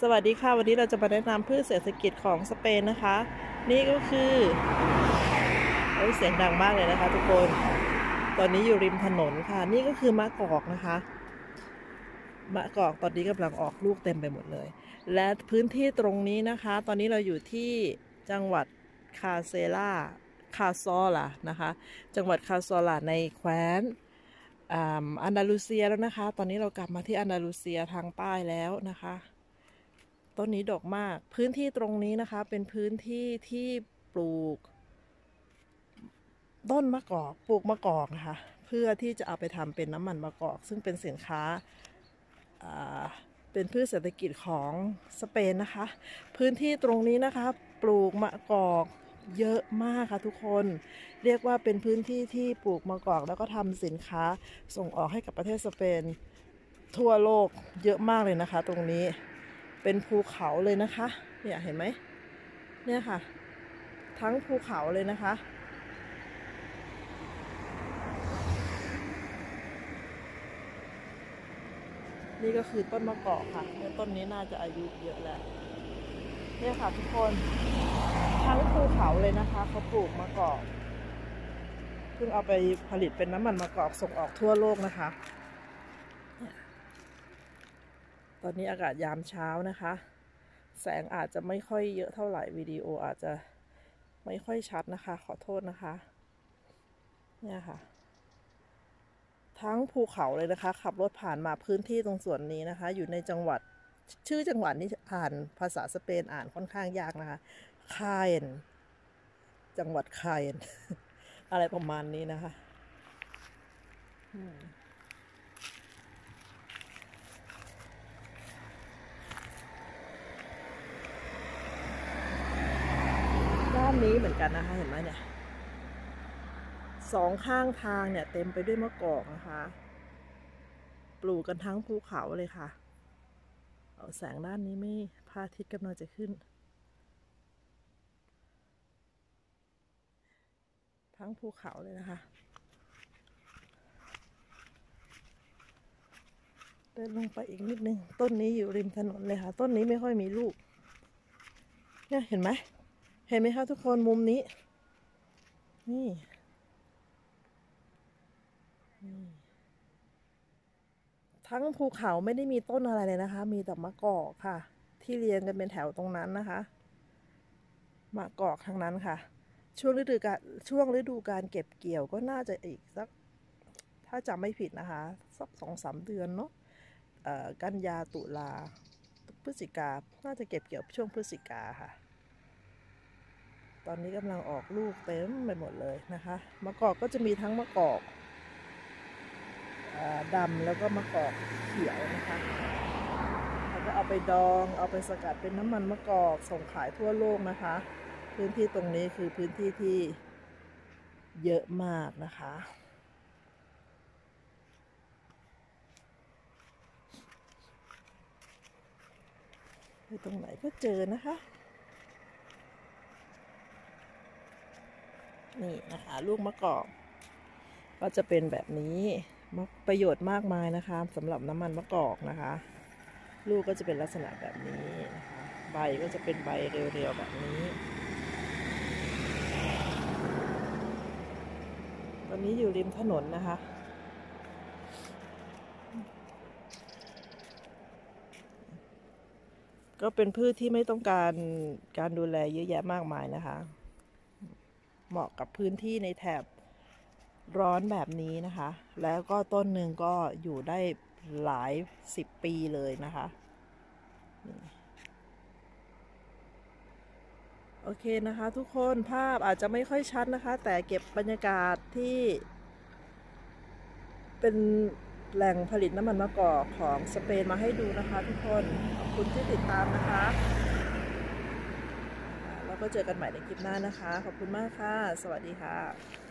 สวัสดีค่ะ วันนี้เราจะมาแนะนำพืชเศรษฐกิจของสเปนนะคะ นี่ก็คือโอ้ยเสียงดังมากเลยนะคะทุกคน ตอนนี้อยู่ริมถนนค่ะ นี่ก็คือมะกอกนะคะ มะกอกตอนนี้กำลังออกลูกเต็มไปหมดเลย และพื้นที่ตรงนี้นะคะ ตอนนี้เราอยู่ที่จังหวัดคาเซล่าคาซอล่ะนะคะ จังหวัดคาซอล่าในแคว้นอันดาลูเซียแล้วนะคะ ตอนนี้เรากลับมาที่อันดาลูเซียทางใต้แล้วนะคะ ต้นนี้ดอกมาก พื้นที่ตรงนี้นะคะ เป็นพื้นที่ที่ปลูก ต้นมะกอก ปลูกมะกอกนะคะ เพื่อที่จะเอาไปทำเป็นน้ำมันมะกอก ซึ่งเป็นสินค้าเป็นพืชเศรษฐกิจของสเปนนะคะ พื้นที่ตรงนี้นะคะ ปลูกมะกอกเยอะมากค่ะทุกคน เรียกว่าเป็นพื้นที่ที่ปลูกมะกอก แล้วก็ทำสินค้าส่งออกให้กับประเทศสเปน ทั่วโลกเยอะมากเลยนะคะ ตรงนี้ เป็นภูเขาเลยนะคะ เนี่ยเห็นไหมเนี่ยค่ะ ทั้งภูเขาเลยนะคะ นี่ก็คือต้นมะกอกค่ะต้นนี้น่าจะอายุเยอะแล้วเนี่ยค่ะทุกคนทั้งภูเขาเลยนะคะเขาปลูกมะกอกเพิ่งเอาไปผลิตเป็นน้ำมันมะกอกส่งออกทั่วโลกนะคะ ตอนนี้อากาศยามเช้านะคะ แสงอาจจะไม่ค่อยเยอะเท่าไหร่วิดีโออาจจะไม่ค่อยชัดนะคะ ขอโทษนะคะ เนี่ยค่ะ ทั้งภูเขาเลยนะคะ ขับรถผ่านมาพื้นที่ตรงส่วนนี้นะคะ อยู่ในจังหวัดชื่อจังหวัดนี้อ่านภาษาสเปนอ่านค่อนข้างยากนะคะคายนจังหวัดคายนอะไรประมาณนี้นะคะา นี้เหมือนกันนะคะ เห็นไหมเนี่ยสองข้างทางเนี่ยเต็มไปด้วยมะกอกนะคะ ปลูกกันทั้งภูเขาเลยค่ะ เอาแสงด้านนี้ไม่พระอาทิตย์กำลังจะขึ้น ทั้งภูเขาเลยนะคะ เดินลงไปอีกนิดนึง ต้นนี้อยู่ริมถนนเลยค่ะ ต้นนี้ไม่ค่อยมีลูก เนี่ยเห็นไหม เห็นไหมคะทุกคนมุมนี้ นี่ทั้งภูเขาไม่ได้มีต้นอะไรเลยนะคะ มีแต่มะกอกค่ะ ที่เรียงกันเป็นแถวตรงนั้นนะคะ มะกอกทางนั้นค่ะ ช่วงฤดูการช่วงฤดูการเก็บเกี่ยวก็น่าจะอีกสัก ถ้าจำไม่ผิดนะคะ สักสองสามเดือนเนาะกันยาตุลาพฤศจิกา น่าจะเก็บเกี่ยวช่วงพฤศจิกาค่ะ ตอนนี้กำลังออกลูกเต็มไปหมดเลยนะคะ มะกอกก็จะมีทั้งมะกอกดำแล้วก็มะกอกเขียวนะคะแล้วก็เอาไปดอง เอาไปสกัดเป็นน้ำมันมะกอกส่งขายทั่วโลกนะคะ พื้นที่ตรงนี้คือพื้นที่ที่เยอะมากนะคะไปตรงไหนก็เจอนะคะ นี่นะคะ ลูกมะกอก ก็จะเป็นแบบนี้ประโยชน์มากมายนะคะสำหรับน้ำมันมะกอกนะคะ ลูกก็จะเป็นลักษณะแบบนี้นะคะ ใบก็จะเป็นใบเรียวๆแบบนี้ ตอนนี้อยู่ริมถนนนะคะก็เป็นพืชที่ไม่ต้องการการดูแลเยอะแยะมากมายนะคะ เหมาะกับพื้นที่ในแถบร้อนแบบนี้นะคะ แล้วก็ต้นหนึ่งก็อยู่ได้หลายสิบปีเลยนะคะ โอเคนะคะทุกคนภาพอาจจะไม่ค่อยชัดนะคะ แต่เก็บบรรยากาศที่ เป็นแหล่งผลิตน้ำมันมะกอกของสเปนมาให้ดูนะคะทุกคน ขอบคุณที่ติดตามนะคะ แล้วก็เจอกันใหม่ในคลิปหน้านะคะ ขอบคุณมากค่ะ สวัสดีค่ะ